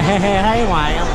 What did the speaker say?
thấy ngoài không